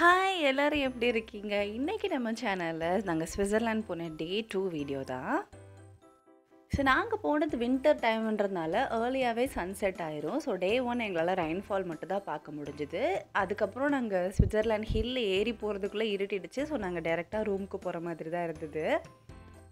Hi எல்லோரும் எப்படி இருக்கீங்க? இன்றைக்கி நம்ம சேனலில் நாங்கள் சுவிட்சர்லாண்ட் போன டே டூ வீடியோ தான். ஸோ நாங்கள் போனது வின்டர் டைம்ன்றதுனால ஏர்லியாகவே சன்செட் ஆயிரும். ஸோ டே ஒன் எங்களால் ரெயின்ஃபால் மட்டும் தான் பார்க்க முடிஞ்சுது. அதுக்கப்புறம் நாங்கள் சுவிட்சர்லாண்ட் ஹில் ஏறி போகிறதுக்குள்ளே இருட்டிடுச்சு. ஸோ நாங்கள் டேரெக்டாக ரூமுக்கு போகிற மாதிரி தான் இருந்தது.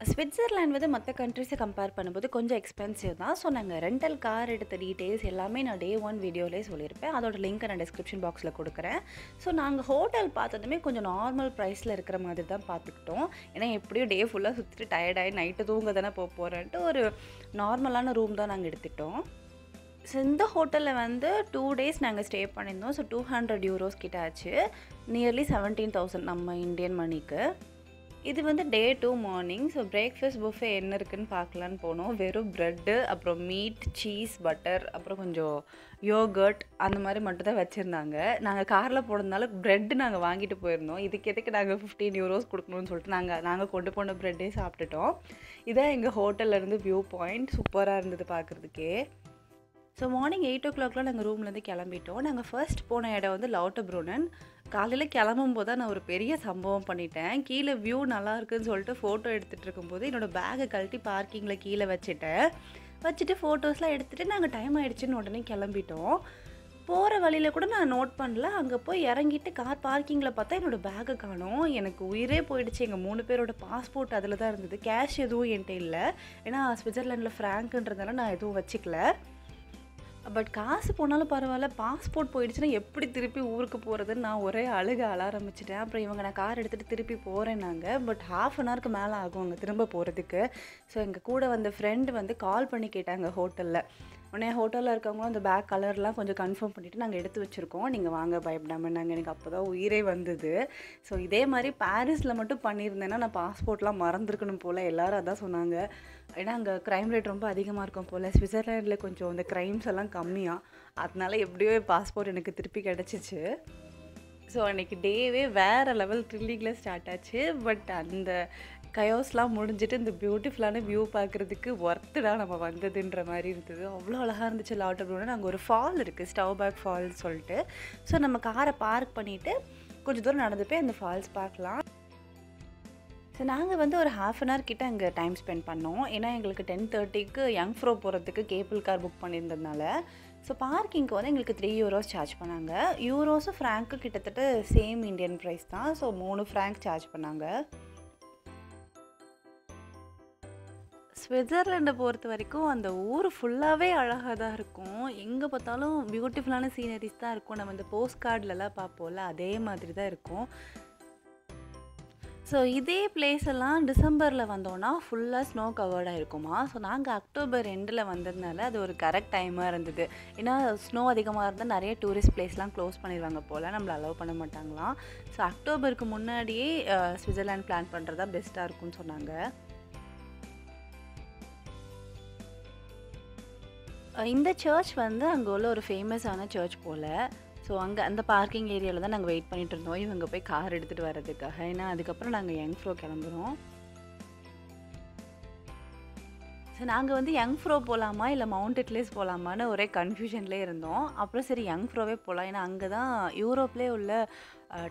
ஸ்விட்சர்லாண்ட் வந்து மற்ற கண்ட்ரிஸை கம்பேர் பண்ணும்போது கொஞ்சம் எக்ஸ்பென்சிவ் தான். ஸோ நாங்கள் ரெண்டல் கார் எடுத்த டீட்டெயில்ஸ் எல்லாமே நான் டே ஒன் வீடியோலேயே சொல்லியிருப்பேன். அதோட லிங்க்கை நான் டிஸ்கிரிப்ஷன் பாக்ஸில் கொடுக்குறேன். ஸோ நாங்கள் ஹோட்டல் பார்த்ததுமே கொஞ்சம் நார்மல் ப்ரைஸில் இருக்கிற மாதிரி தான் பார்த்துக்கிட்டோம். ஏன்னா எப்படியும் டே ஃபுல்லாக சுற்றிட்டு டயர்டாகி நைட்டு தூங்க தானே போக போகிறேன்ட்டு ஒரு நார்மலான ரூம் தான் நாங்கள் எடுத்துட்டோம் ஸோ இந்த ஹோட்டலில் வந்து டூ டேஸ் நாங்கள் ஸ்டே பண்ணியிருந்தோம். ஸோ டூ ஹண்ட்ரட் யூரோஸ் கிட்ட ஆச்சு. நியர்லி செவன்டீன் தௌசண்ட் நம்ம இந்தியன் மணிக்கு இது வந்து day two morning so breakfast buffet என்ன இருக்குன்னு பார்க்கலான்னு போனோம். வெறும் ப்ரெட்டு அப்புறம் மீட் சீஸ் பட்டர் அப்புறம் கொஞ்சம் யோகர்ட் அந்த மாதிரி மட்டும் தான் வச்சுருந்தாங்க நாங்கள் காரில் போனதுனால ப்ரெட் நாங்கள் வாங்கிட்டு போயிருந்தோம். இதுக்கு எதுக்கு நாங்கள் ஃபிஃப்டீன் யூரோஸ் கொடுக்கணும்னு சொல்லிட்டு நாங்கள் நாங்கள் கொண்டு போன ப்ரெட்டே சாப்பிட்டுட்டோம். இதான் எங்கள் ஹோட்டல்லேருந்து வியூ பாயிண்ட் சூப்பராக இருந்தது பார்க்குறதுக்கே. ஸோ மார்னிங் எயிட் ஓ கிளாக்லாம் நாங்கள் ரூம்லேருந்து கிளம்பிட்டோம். நாங்கள் ஃபர்ஸ்ட் போன இடம் வந்து லவுட்டர் ப்ரூனன் காலையில் கிளம்பும் போது தான் நான் ஒரு பெரிய சம்பவம் பண்ணிட்டேன். கீழே வியூ நல்லா இருக்குன்னு சொல்லிட்டு ஃபோட்டோ எடுத்துகிட்டு இருக்கும்போது என்னோடய பேகை கழட்டி பார்க்கிங்கில் கீழே வச்சுட்டேன். வச்சுட்டு ஃபோட்டோஸ்லாம் எடுத்துகிட்டு நாங்கள் டைம் ஆகிடுச்சின்னு உடனே கிளம்பிட்டோம். போகிற வழியில் கூட நான் நோட் பண்ணல. அங்கே போய் இறங்கிட்டு கார் பார்க்கிங்கில் பார்த்தா என்னோடய பேக்கை காணும். எனக்கு உயிரே போயிடுச்சு. எங்கள் மூணு பேரோட பாஸ்போர்ட் அதில் தான் இருந்தது. கேஷ் எதுவும் என்கிட்ட இல்லை. ஏன்னா ஸ்விட்சர்லாண்டில் ஃப்ராங்க்ன்றதால நான் எதுவும் வச்சுக்கல. பட் காசு போனாலும் பரவாயில்ல பாஸ்போர்ட் போயிடுச்சுன்னா எப்படி திருப்பி ஊருக்கு போகிறதுன்னு நான் ஒரே அழுக அழ ஆரம்பிச்சிட்டேன். அப்புறம் இவங்க நான் கார் எடுத்துகிட்டு திருப்பி போகிறேன் நாங்கள் பட் ஹாஃப் அன் ஹவருக்கு மேலே ஆகும் அங்கே திரும்ப போகிறதுக்கு ஸோ எங்கள் கூட வந்த ஃப்ரெண்டு வந்து கால் பண்ணி கேட்டாங்க ஹோட்டலில் உடனே ஹோட்டலில் இருக்கவங்களும் அந்த பேக் கலர்லாம் கொஞ்சம் கன்ஃபார்ம் பண்ணிவிட்டு நாங்கள் எடுத்து வச்சுருக்கோம். நீங்கள் வாங்க பயப்படாமல் நாங்கள் எனக்கு அப்போ தான் உயிரே வந்தது. ஸோ இதே மாதிரி பாரிஸில் மட்டும் பண்ணியிருந்தேன்னா நான் பாஸ்போர்ட்லாம் மறந்துருக்கணும் போல். எல்லோரும் அதான் சொன்னாங்க. ஏன்னா அங்கே க்ரைம் ரேட் ரொம்ப அதிகமாக இருக்கும் போல். ஸ்விட்சர்லாண்டில் கொஞ்சம் இந்த க்ரைம்ஸ் எல்லாம் கம்மியாக அதனால எப்படியோ பாஸ்போர்ட் எனக்கு திருப்பி கிடச்சிச்சு. ஸோ அன்றைக்கி டேவே வேறு லெவல் த்ரில்லிங்கில் ஸ்டார்ட் ஆச்சு. பட் அந்த கயோஸ்லாம் முடிஞ்சிட்டு இந்த பியூட்டிஃபுல்லான வியூ பார்க்குறதுக்கு ஒர்த்துடாக நம்ம வந்ததுன்ற மாதிரி இருந்தது. அவ்வளோ அழகாக இருந்துச்சு லாட்டர் ப்ளூனா அங்கே ஒரு ஃபால் இருக்குது ஸ்டவ் பேக் ஃபால்னு சொல்லிட்டு. ஸோ நம்ம காரை பார்க் பண்ணிவிட்டு கொஞ்சம் தூரம் நடந்து போய் அந்த ஃபால்ஸ் பார்க்கலாம். ஸோ நாங்கள் வந்து ஒரு ஹாஃப் அன் ஹவர் கிட்டே அங்கே டைம் ஸ்பெண்ட் பண்ணோம். ஏன்னா எங்களுக்கு டென் தேர்ட்டிக்கு யங் ஃப்ரோ போகிறதுக்கு கேபிள் கார் புக் பண்ணியிருந்ததுனால. ஸோ பார்க்கிங்க்கு வந்து எங்களுக்கு த்ரீ யூரோஸ் சார்ஜ் பண்ணாங்க. யூரோஸும் ஃப்ராங்க்கு கிட்டத்தட்ட சேம் இந்தியன் ப்ரைஸ் தான். ஸோ மூணு ஃப்ராங்க் சார்ஜ் பண்ணாங்க. ஸ்விட்சர்லாண்டை பொறுத்த வரைக்கும் அந்த ஊர் ஃபுல்லாகவே அழகாக தான் இருக்கும். எங்கே பார்த்தாலும் பியூட்டிஃபுல்லான சீனரிஸ் தான் இருக்கும். நம்ம இந்த போஸ்ட் கார்டிலலாம் பார்ப்போம்ல அதே மாதிரி தான் இருக்கும். ஸோ இதே பிளேஸ் எல்லாம் டிசம்பரில் வந்தோன்னா ஃபுல்லாக ஸ்னோ கவர்டாக இருக்குமா ஸோ நாங்கள் அக்டோபர் எண்டில் வந்ததுனால அது ஒரு கரெக்ட் டைமாக இருந்தது. ஏன்னா ஸ்னோ அதிகமாக இருந்தால் நிறைய டூரிஸ்ட் பிளேஸ்லாம் க்ளோஸ் பண்ணிடுவாங்க போல் நம்மளை அலோவ் பண்ண மாட்டாங்களாம். ஸோ அக்டோபருக்கு முன்னாடியே சுவிட்சர்லாண்ட் பிளான் பண்ணுறதா பெஸ்ட்டாக இருக்கும்னு சொன்னாங்க. இந்த சர்ச் வந்து அங்கே உள்ள ஒரு ஃபேமஸான சர்ச் போல். ஸோ அங்கே அந்த பார்க்கிங் ஏரியாவில் தான் நாங்கள் வெயிட் பண்ணிட்டு இருந்தோம். இவங்க போய் கார் எடுத்துகிட்டு வர்றதுக்காக. ஏன்னா அதுக்கப்புறம் நாங்கள் யங் ஃப்ரோ கிளம்புறோம். ஸோ நாங்கள் வந்து யங் ஃப்ரோ போகலாமா இல்லை மவுண்ட் இட்லேஸ் போகலாமான்னு ஒரே கன்ஃபியூஷன்லேயே இருந்தோம். அப்புறம் சரி யங் ஃப்ரோவே போகலாம் ஏன்னா அங்கே தான் யூரோப்லேயே உள்ள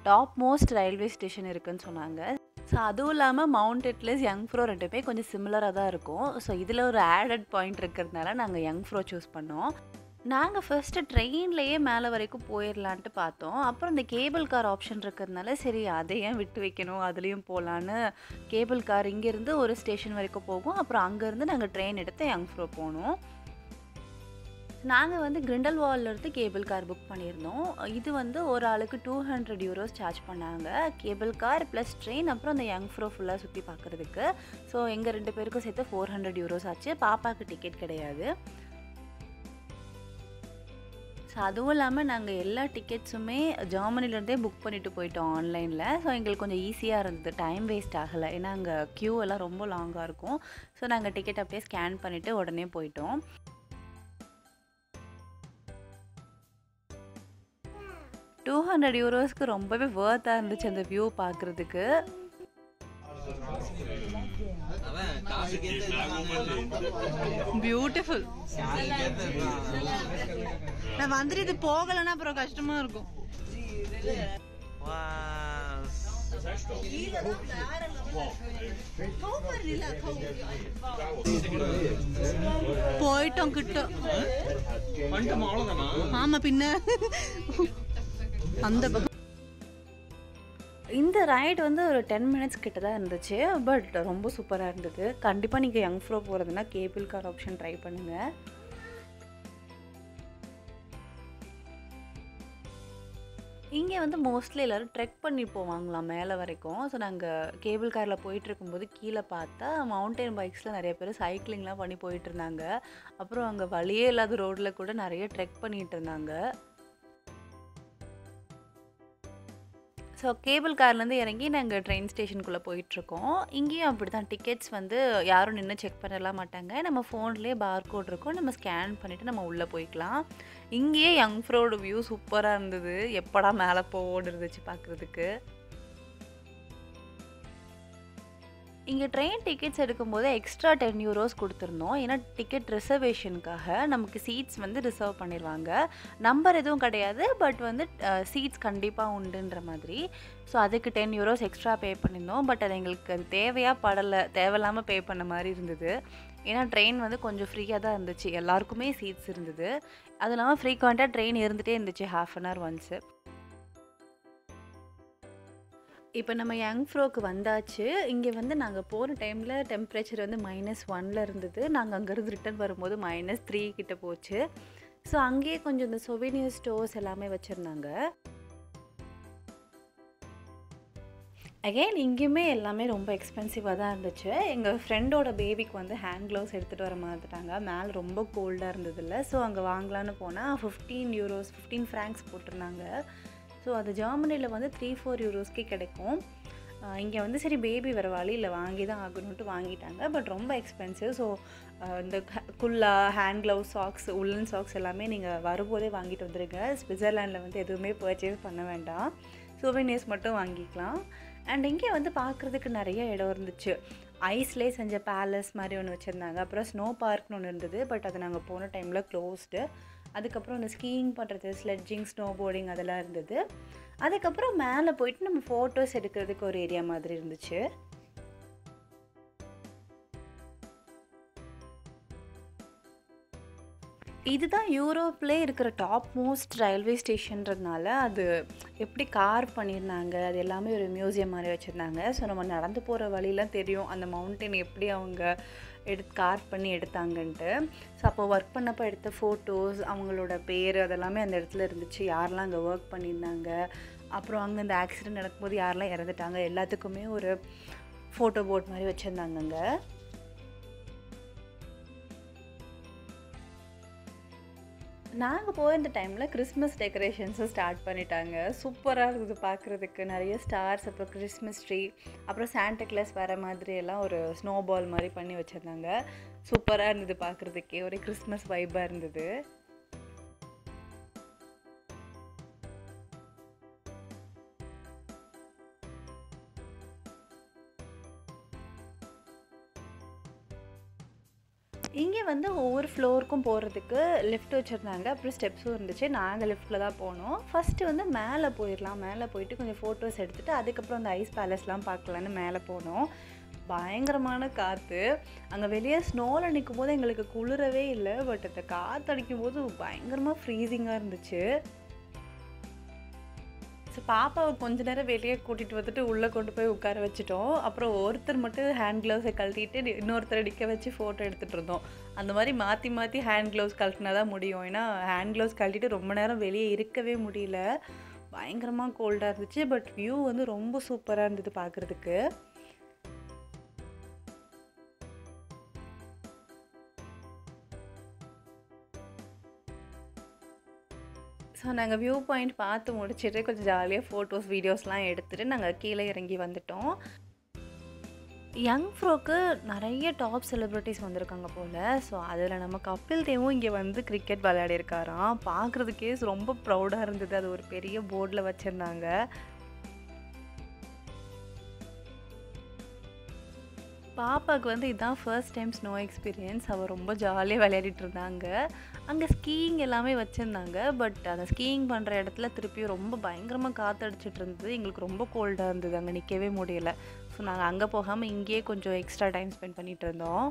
டாப் மோஸ்ட் ரயில்வே ஸ்டேஷன் இருக்குதுன்னு சொன்னாங்க. ஸோ அதுவும் இல்லாமல் மவுண்ட் இட்லேஸ் யங் ஃப்ரோ ரெண்டுமே கொஞ்சம் சிமிலராக தான் இருக்கும். ஸோ இதில் ஒரு ஆடட் பாயிண்ட் இருக்கிறதுனால நாங்கள் யங் ஃப்ரோ சூஸ் பண்ணோம். நாங்கள் ஃபஸ்ட்டு ட்ரெயின்லேயே மேலே வரைக்கும் போயிடலான்ட்டு பார்த்தோம். அப்புறம் இந்த கேபிள் கார் ஆப்ஷன் இருக்கிறதுனால சரி அதையும் விட்டு வைக்கணும்? அதுலேயும் போகலான்னு கேபிள் கார் இங்கேருந்து ஒரு ஸ்டேஷன் வரைக்கும் போகும். அப்புறம் அங்கேருந்து நாங்கள் ட்ரெயின் எடுத்து யங் ஃப்ரோ போனோம். நாங்கள் வந்து கிரிண்டல் வால்லேருந்து கேபிள் கார் புக் பண்ணியிருந்தோம். இது வந்து ஒரு ஆளுக்கு டூ ஹண்ட்ரட் யூரோஸ் சார்ஜ் பண்ணாங்க. கேபிள் கார் ப்ளஸ் ட்ரெயின் அப்புறம் அந்த யங் ஃப்ரோ ஃபுல்லாக சுற்றி பார்க்குறதுக்கு. ஸோ எங்கள் ரெண்டு பேருக்கும் சேர்த்து ஃபோர் ஹண்ட்ரட் யூரோஸ் ஆச்சு. பாப்பாவுக்கு டிக்கெட் கிடையாது. ஸோ அதுவும் இல்லாமல் நாங்கள் எல்லா டிக்கெட்ஸுமே ஜெர்மனிலேருந்தே புக் பண்ணிவிட்டு போயிட்டோம் ஆன்லைனில் ஸோ எங்களுக்கு கொஞ்சம் ஈஸியாக இருந்தது. டைம் வேஸ்ட் ஆகலை. ஏன்னா அங்கே க்யூ எல்லாம் ரொம்ப லாங்காக இருக்கும். ஸோ நாங்கள் டிக்கெட் அப்படியே ஸ்கேன் பண்ணிவிட்டு உடனே போயிட்டோம். டூ ஹண்ட்ரட் யூரோஸ்க்கு ரொம்பவே வேர்த்தாக இருந்துச்சு அந்த வியூ பார்க்குறதுக்கு பியூட்டிஃபுல் நான் வந்துட்டு இது போகலைன்னா அப்புறம் கஷ்டமா இருக்கும். போயிட்டோம் கிட்ட. வந்துட்டோமா அவ்வளோதானா ஆமா பின்ன. அந்த பக்கம். இந்த ரைடு வந்து ஒரு டென் மினிட்ஸ் கிட்ட தான் இருந்துச்சு பட் ரொம்ப சூப்பராக இருந்தது. கண்டிப்பாக நீங்கள் யங் ஃப்ரோ போகிறதுனா கேபிள் கார் ஆப்ஷன் ட்ரை பண்ணுங்கள் இங்கே வந்து மோஸ்ட்லி எல்லோரும் ட்ரெக் பண்ணி போவாங்களாம் மேலே வரைக்கும். ஸோ நாங்கள் கேபிள் காரில் போயிட்டுருக்கும்போது கீழே பார்த்தா மவுண்டைன் பைக்ஸில் நிறைய பேர் சைக்கிளிங்லாம் பண்ணி போயிட்டுருந்தாங்க அப்புறம் அங்கே வழியே இல்லாத ரோட்டில் கூட நிறைய ட்ரெக் பண்ணிகிட்டு இருந்தாங்க. ஸோ கேபிள் கார்லேருந்து இறங்கி நாங்கள் ட்ரெயின் ஸ்டேஷனுக்குள்ளே போயிட்டுருக்கோம். இங்கேயும் அப்படி தான் டிக்கெட்ஸ் வந்து யாரும் நின்று செக் பண்ணலாம் மாட்டாங்க. நம்ம ஃபோன்லேயே பார் கோட் இருக்கும். நம்ம ஸ்கேன் பண்ணிவிட்டு நம்ம உள்ளே போய்க்கலாம். இங்கேயே யங் ஃப்ரோட வியூ சூப்பராக இருந்தது. எப்படா மேலே போவோன்னு இருந்துச்சு பார்க்குறதுக்கு இங்கே ட்ரெயின் டிக்கெட்ஸ் எடுக்கும்போது எக்ஸ்ட்ரா டென் யூரோஸ் கொடுத்துருந்தோம். ஏன்னா டிக்கெட் ரிசர்வேஷனுக்காக நமக்கு சீட்ஸ் வந்து ரிசர்வ் பண்ணிடுவாங்க நம்பர் எதுவும் கிடையாது பட் வந்து சீட்ஸ் கண்டிப்பாக உண்டுன்ற மாதிரி. ஸோ அதுக்கு டென் யூரோஸ் எக்ஸ்ட்ரா பே பண்ணியிருந்தோம் பட் அது எங்களுக்கு அது தேவையாக படலை தேவையில்லாமல் பே பண்ண மாதிரி இருந்தது. ஏன்னா ட்ரெயின் வந்து கொஞ்சம் ஃப்ரீயாக தான் இருந்துச்சு. எல்லாருக்குமே சீட்ஸ் இருந்தது. அது இல்லாமல் ஃப்ரீக்வெண்ட்டாக ட்ரெயின் இருந்துகிட்டே இருந்துச்சு ஹாஃப் அன் ஹவர் ஒன்ஸு இப்போ நம்ம யங் ஃப்ரோக்கு வந்தாச்சு. இங்கே வந்து நாங்கள் போகிற டைமில் டெம்ப்ரேச்சர் வந்து மைனஸ் ஒனில் இருந்தது. நாங்கள் அங்கேருந்து ரிட்டர்ன் வரும்போது மைனஸ் த்ரீ கிட்ட போச்சு. ஸோ அங்கேயே கொஞ்சம் இந்த சொவினியர் ஸ்டோர்ஸ் எல்லாமே வச்சுருந்தாங்க. அகைன் இங்கேயுமே எல்லாமே ரொம்ப எக்ஸ்பென்சிவாக தான் இருந்துச்சு. எங்கள் ஃப்ரெண்டோட பேபிக்கு வந்து ஹேண்ட் க்ளவுஸ் எடுத்துகிட்டு வர மாதிரிட்டாங்க மேலே ரொம்ப கோல்டாக இருந்ததில்ல. ஸோ அங்கே வாங்கலான்னு போனால் ஃபிஃப்டீன் யூரோஸ் ஃபிஃப்டீன் ஃப்ராங்க்ஸ் போட்டிருந்தாங்க. ஸோ அது ஜெர்மனியில் வந்து த்ரீ ஃபோர் யூரோஸ்க்கே கிடைக்கும். இங்கே வந்து சரி பேபி வர வழியில் வாங்கி தான் ஆகணுன்ட்டு வாங்கிட்டாங்க. பட் ரொம்ப எக்ஸ்பென்சிவ் ஸோ இந்த குல்லா ஹேண்ட் க்ளவ் சாக்ஸ் உள்ளன் சாக்ஸ் எல்லாமே நீங்கள் வரும்போதே வாங்கிட்டு வந்துடுங்க சுவிட்சர்லாண்டில் வந்து எதுவுமே பர்ச்சேஸ் பண்ண வேண்டாம். சூவெனியர்ஸ் மட்டும் வாங்கிக்கலாம். அண்ட் இங்கே வந்து பார்க்குறதுக்கு நிறைய இடம் இருந்துச்சு. ஐஸ்லேயே செஞ்ச பேலஸ் மாதிரி ஒன்று வச்சுருந்தாங்க. அப்புறம் ஸ்னோ பார்க்னு ஒன்று இருந்தது. பட் அது நாங்கள் போன டைமில் க்ளோஸ்டு அதுக்கப்புறம் இந்த ஸ்கீயிங் பண்ணுறது ஸ்லெட்ஜிங் ஸ்னோ போர்டிங் அதெல்லாம் இருந்தது. அதுக்கப்புறம் மேலே போயிட்டு நம்ம ஃபோட்டோஸ் எடுக்கிறதுக்கு ஒரு ஏரியா மாதிரி இருந்துச்சு. இதுதான் யூரோப்லேயே இருக்கிற டாப் மோஸ்ட் ரயில்வே ஸ்டேஷன்றதுனால அது எப்படி கார் பண்ணியிருந்தாங்க அது எல்லாமே ஒரு மியூசியம் மாதிரி வச்சுருந்தாங்க. ஸோ நம்ம நடந்து போகிற வழியெலாம் தெரியும். அந்த மவுண்டன் எப்படி அவங்க எடுத்து கார் பண்ணி எடுத்தாங்கன்ட்டு. ஸோ அப்போ ஒர்க் பண்ணப்போ எடுத்த ஃபோட்டோஸ் அவங்களோட பேர் அதெல்லாமே அந்த இடத்துல இருந்துச்சு. யாரெல்லாம் அங்கே ஒர்க் பண்ணியிருந்தாங்க? அப்புறம் அங்கே இந்த ஆக்சிடென்ட் நடக்கும்போது யாரெல்லாம் இறந்துட்டாங்க? எல்லாத்துக்குமே ஒரு ஃபோட்டோ போர்ட் மாதிரி வச்சுருந்தாங்க அங்கே நாங்கள் போயிருந்த டைமில் கிறிஸ்மஸ் டெக்கரேஷன்ஸும் ஸ்டார்ட் பண்ணிட்டாங்க. சூப்பராக இருக்குது பார்க்குறதுக்கு நிறைய ஸ்டார்ஸ் அப்புறம் கிறிஸ்மஸ் ட்ரீ அப்புறம் சாண்டா கிளாஸ் வர மாதிரி எல்லாம் ஒரு ஸ்னோ பால் மாதிரி பண்ணி வச்சுருந்தாங்க. சூப்பராக இருந்தது பார்க்குறதுக்கே ஒரே கிறிஸ்மஸ் வைப்பாக இருந்தது. இங்கே வந்து ஒவ்வொரு ஃப்ளோருக்கும் போகிறதுக்கு லிஃப்ட் வச்சுருந்தாங்க. அப்புறம் ஸ்டெப்ஸும் இருந்துச்சு. நாங்கள் லிஃப்ட்டில் தான் போனோம். ஃபஸ்ட்டு வந்து மேலே போயிடலாம் மேலே போயிட்டு கொஞ்சம் ஃபோட்டோஸ் எடுத்துகிட்டு அதுக்கப்புறம் அந்த ஐஸ் பேலஸ்லாம் பார்க்கலான்னு மேலே போனோம். பயங்கரமான காற்று அங்கே வெளியே ஸ்னோவில் நிற்கும் போது எங்களுக்கு குளிரவே இல்லை. பட் அந்த காற்று அடிக்கும் போது பயங்கரமாக ஃப்ரீசிங்காக இருந்துச்சு. ஸோ பாப்பாவை கொஞ்ச நேரம் வெளியே கூட்டிகிட்டு வந்துட்டு உள்ளே கொண்டு போய் உட்கார வச்சுட்டோம். அப்புறம் ஒருத்தர் மட்டும் ஹேண்ட் க்ளவுஸை கழட்டிட்டு இன்னொருத்தர் அடிக்க வச்சு ஃபோட்டோ எடுத்துகிட்டு இருந்தோம். அந்த மாதிரி மாற்றி மாற்றி ஹேண்ட் க்ளவுஸ் கழட்டினா தான் முடியும். ஏன்னா ஹேண்ட் க்ளவுஸ் கழட்டிட்டு ரொம்ப நேரம் வெளியே இருக்கவே முடியல. பயங்கரமாக கோல்டாக இருந்துச்சு. பட் வியூ வந்து ரொம்ப சூப்பராக இருந்தது பார்க்குறதுக்கு ஸோ நாங்கள் வியூ பாயிண்ட் பார்த்து முடிச்சுட்டு கொஞ்சம் ஜாலியாக ஃபோட்டோஸ் வீடியோஸ்லாம் எடுத்துகிட்டு நாங்கள் கீழே இறங்கி வந்துட்டோம். யங் ஃப்ரோக்கு நிறைய டாப் செலிப்ரிட்டிஸ் வந்திருக்காங்க போல். ஸோ அதில் நம்ம கபில் தேவும் இங்கே வந்து கிரிக்கெட் விளையாடிருக்காராம் பார்க்குறதுக்கே ரொம்ப ப்ரௌடாக இருந்தது. அது ஒரு பெரிய போர்டில் வச்சுருந்தாங்க. பாப்பாவுக்கு வந்து இதுதான் ஃபர்ஸ்ட் டைம் ஸ்னோ எக்ஸ்பீரியன்ஸ் அவள் ரொம்ப ஜாலியாக விளையாடிட்டு இருந்தாங்க. அங்கே ஸ்கீயிங் எல்லாமே வச்சுருந்தாங்க. பட் அந்த ஸ்கீயிங் பண்ணுற இடத்துல திருப்பியும் ரொம்ப பயங்கரமாக காற்றடிச்சிட்டு இருந்தது. எங்களுக்கு ரொம்ப கோல்டாக இருந்தது. அங்கே நிற்கவே முடியல. ஸோ நாங்கள் அங்கே போகாமல் இங்கேயே கொஞ்சம் எக்ஸ்ட்ரா டைம் ஸ்பெண்ட் பண்ணிட்டு இருந்தோம்.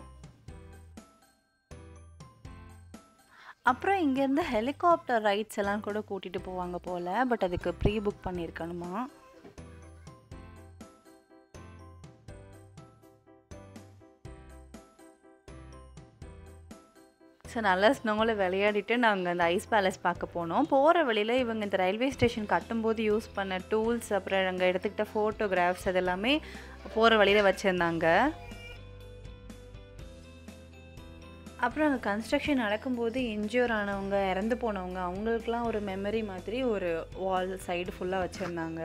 அப்புறம் இங்கேருந்து ஹெலிகாப்டர் ரைட்ஸ் எல்லாம் கூட கூட்டிகிட்டு போவாங்க போல். பட் அதுக்கு ப்ரீ புக் பண்ணியிருக்கணுமா ஸோ நல்லா ஸ்னோவில் விளையாடிட்டு நாங்கள் அந்த ஐஸ் பேலஸ் பார்க்க போனோம். போகிற வழியில் இவங்க இந்த ரயில்வே ஸ்டேஷன் கட்டும்போது யூஸ் பண்ண டூல்ஸ் அப்புறம் அங்கே எடுத்துக்கிட்ட ஃபோட்டோகிராஃப்ஸ் அதெல்லாமே போகிற வழியில் வச்சுருந்தாங்க. அப்புறம் அங்கே கன்ஸ்ட்ரக்ஷன் நடக்கும்போது இன்ஜூர் ஆனவங்க இறந்து போனவங்க அவங்களுக்குலாம் ஒரு மெமரி மாதிரி ஒரு வால் சைடு ஃபுல்லாக வச்சுருந்தாங்க.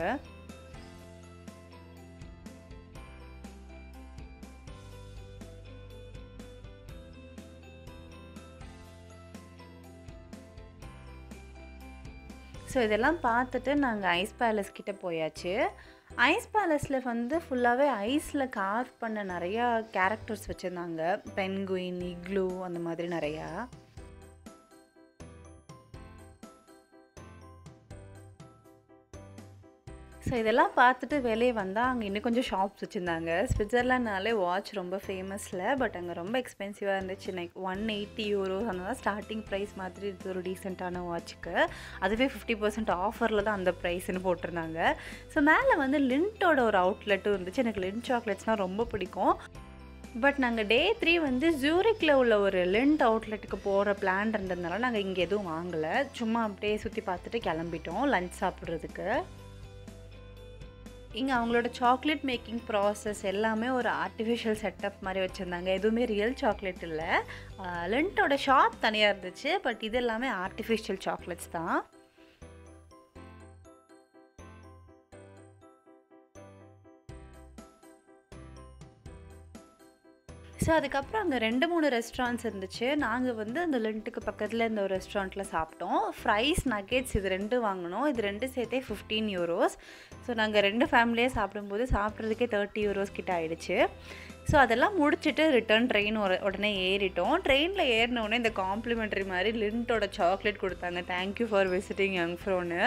ஸோ இதெல்லாம் பார்த்துட்டு நாங்கள் ஐஸ் பேலஸ் கிட்டே போயாச்சு. ஐஸ் பேலஸில் வந்து ஃபுல்லாகவே ஐஸில் கார்வ் பண்ண நிறையா கேரக்டர்ஸ் வச்சுருந்தாங்க. பென்குயின் இக்லூ அந்த மாதிரி நிறையா. ஸோ இதெல்லாம் பார்த்துட்டு வெளியே வந்தால் அங்கே இன்னும் கொஞ்சம் ஷாப்ஸ் வச்சுருந்தாங்க. ஸ்விட்சர்லாண்ட்னாலே வாட்ச் ரொம்ப ஃபேமஸில் பட் அங்கே ரொம்ப எக்ஸ்பென்சிவாக இருந்துச்சு. லைக் ஒன் எயிட்டி யூரோஸ் அந்த தான் ஸ்டார்டிங் ப்ரைஸ் மாதிரி இருந்தது ஒரு டீசெண்டான வாட்ச்சுக்கு அதுவே ஃபிஃப்டி பர்சன்ட் ஆஃபரில் தான் அந்த ப்ரைஸ்னு போட்டிருந்தாங்க. ஸோ மேலே வந்து லிண்ட்டோட ஒரு அவுட்லெட்டும் இருந்துச்சு. எனக்கு லிண்ட் சாக்லேட்ஸ்னால் ரொம்ப பிடிக்கும். பட் நாங்கள் டே த்ரீ வந்து ஜூரிக்கில் உள்ள ஒரு லிண்ட் அவுட்லெட்டுக்கு போகிற பிளான் இருந்ததுனால நாங்கள் இங்கே எதுவும் வாங்கலை. சும்மா அப்படியே சுற்றி பார்த்துட்டு கிளம்பிட்டோம் லஞ்ச் சாப்பிட்றதுக்கு. இங்கே அவங்களோட சாக்லேட் மேக்கிங் ப்ராசஸ் எல்லாமே ஒரு ஆர்டிஃபிஷியல் செட்டப் மாதிரி வச்சுருந்தாங்க. எதுவுமே ரியல் சாக்லேட் இல்லை. லென்ட்டோட ஷாப் தனியாக இருந்துச்சு பட் இது எல்லாமே ஆர்டிஃபிஷியல் சாக்லேட்ஸ் தான். ஸோ அதுக்கப்புறம் அங்கே ரெண்டு மூணு ரெஸ்டாரண்ட்ஸ் இருந்துச்சு. நாங்கள் வந்து அந்த லென்ட்டுக்கு பக்கத்தில் இந்த ஒரு ரெஸ்டாரண்ட்டில் சாப்பிட்டோம். ஃப்ரைஸ் நக்கெட்ஸ் இது ரெண்டு வாங்கினோம். இது ரெண்டு சேர்த்தே ஃபிஃப்டீன் யூரோஸ் ஸோ நாங்கள் ரெண்டு ஃபேமிலியாக சாப்பிடும்போது சாப்பிட்றதுக்கே தேர்ட்டி யூரோஸ் கிட்ட ஆகிடுச்சு ஸோ அதெல்லாம் முடிச்சுட்டு ரிட்டர்ன் ட்ரெயின் உடனே ஏறிட்டோம். ட்ரெயினில் ஏறினோடனே இந்த காம்ப்ளிமெண்ட்ரி மாதிரி லிண்ட்டோட சாக்லேட் கொடுத்தாங்க. தேங்க்யூ ஃபார் விசிட்டிங் யங் ஃப்ரோன்னு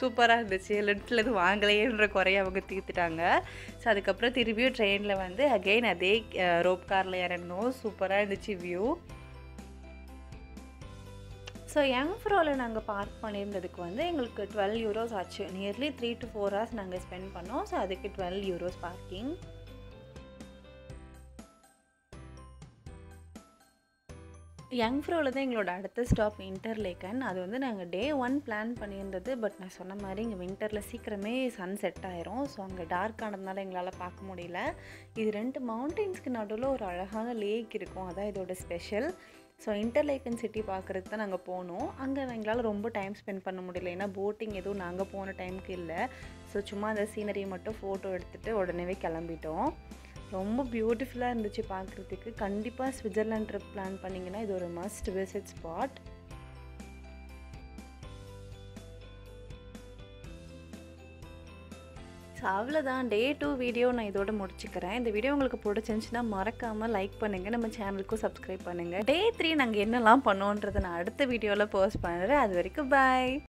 சூப்பராக இருந்துச்சு. லிண்ட்டில் இது வாங்கலையேன்ற குறைய அவங்க தீர்த்துட்டாங்க. ஸோ அதுக்கப்புறம் திரும்பியும் ட்ரெயினில் வந்து அகெயின் அதே ரோப் காரில் இறங்கணும் சூப்பராக இருந்துச்சு வியூ ஸோ யங் ஃப்ரோவில் நாங்கள் பார்க் பண்ணியிருந்ததுக்கு வந்து எங்களுக்கு டுவெல் யூரோஸ் ஆச்சு. Nearly three to four hours நாங்கள் ஸ்பெண்ட் பண்ணோம். ஸோ அதுக்கு டுவெல் யூரோஸ் பார்க்கிங் யங் ஃப்ரோவில் தான் எங்களோட அடுத்த ஸ்டாப் இன்டர்லேக்கன் அது வந்து நாங்கள் டே ஒன் பிளான் பண்ணியிருந்தது. பட் நான் சொன்ன மாதிரி இங்கே வின்டரில் சீக்கிரமே சன் செட் ஆயிரும். ஸோ அங்கே டார்க் ஆனதுனால எங்களால் பார்க்க முடியல. இது ரெண்டு மவுண்டெயின்ஸ்க்கு நடுவில் ஒரு அழகான லேக் இருக்கும். அதான் இதோட ஸ்பெஷல் ஸோ இன்டர்லேக்கன் சிட்டி பார்க்குறதுக்கு தான் நாங்கள் போனோம். அங்கே எங்களால் ரொம்ப டைம் ஸ்பெண்ட் பண்ண முடியல. ஏன்னா போட்டிங் எதுவும் நாங்கள் போன டைமுக்கு இல்லை. ஸோ சும்மா அந்த சீனரியை மட்டும் ஃபோட்டோ எடுத்துகிட்டு உடனே கிளம்பிட்டோம். ரொம்ப பியூட்டிஃபுல்லாக இருந்துச்சு பார்க்குறதுக்கு. கண்டிப்பாக சுவிட்சர்லாண்ட் ட்ரிப் பிளான் பண்ணிங்கன்னா இது ஒரு மஸ்ட் விசிட் ஸ்பாட் ஸோ அவ்வளோதான் டே டூ வீடியோ நான் இதோட முடிச்சுக்கிறேன். இந்த வீடியோ உங்களுக்கு பிடிச்சிருந்துச்சுன்னா மறக்காமல் லைக் பண்ணுங்கள் நம்ம சேனலுக்கும் சப்ஸ்கிரைப் பண்ணுங்கள் டே த்ரீ நாங்கள் என்னெல்லாம் பண்ணோன்றதை நான் அடுத்த வீடியோவில் போஸ்ட் பண்ணுறேன் அது வரைக்கும் பாய்